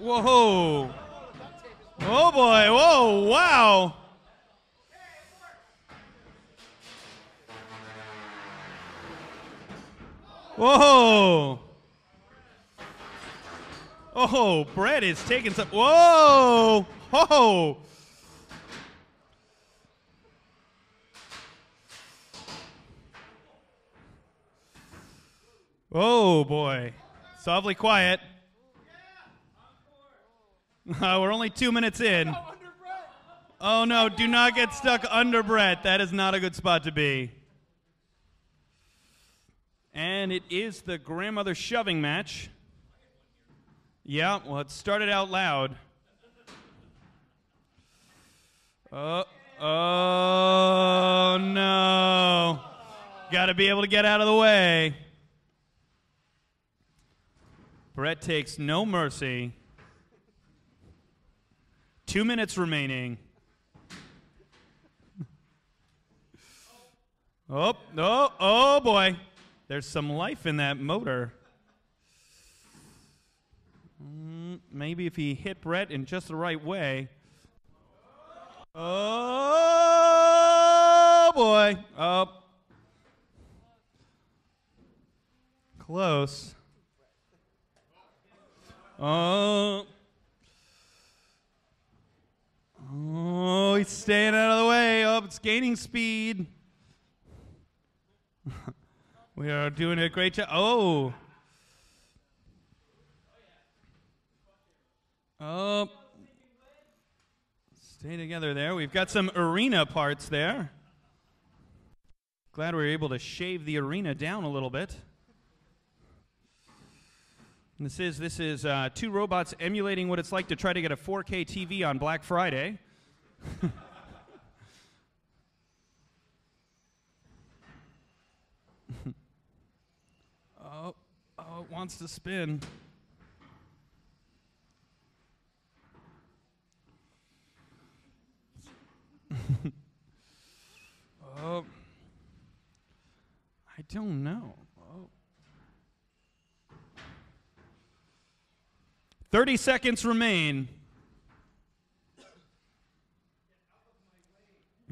Whoa. Oh boy. Whoa. Wow. Whoa. Oh, Brett is taking some. Whoa. Whoa. Oh boy. Softly quiet. Uh, we're only two minutes in. Oh no, do not get stuck under Brett. That is not a good spot to be. And it is the grandmother shoving match. Yeah, well, it started out loud. Oh, oh no. Got to be able to get out of the way. Brett takes no mercy. Two minutes remaining. Oh, oh, oh boy. There's some life in that motor. Mm, maybe if he hit Brett in just the right way. Oh boy. Oh. Close. Oh. He's staying out of the way. Oh, it's gaining speed. we are doing a great job. Oh. Oh. Stay together there. We've got some arena parts there. Glad we were able to shave the arena down a little bit. This is this is uh, two robots emulating what it's like to try to get a 4K TV on Black Friday. oh, oh, it wants to spin. oh, I don't know. 30 seconds remain.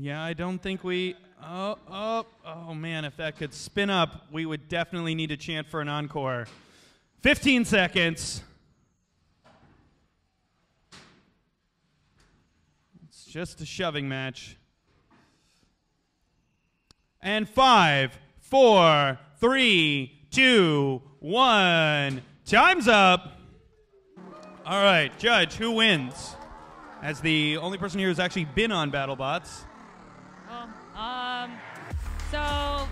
Yeah, I don't think we. Oh, oh, oh man, if that could spin up, we would definitely need to chant for an encore. 15 seconds. It's just a shoving match. And five, four, three, two, one. Time's up. All right, Judge, who wins? As the only person here who's actually been on BattleBots. Um, so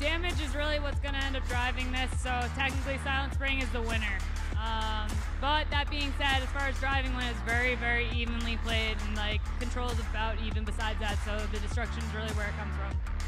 damage is really what's going to end up driving this. So technically, Silent Spring is the winner. Um, but that being said, as far as driving went, it's very, very evenly played, and like control is about even besides that. So the destruction is really where it comes from.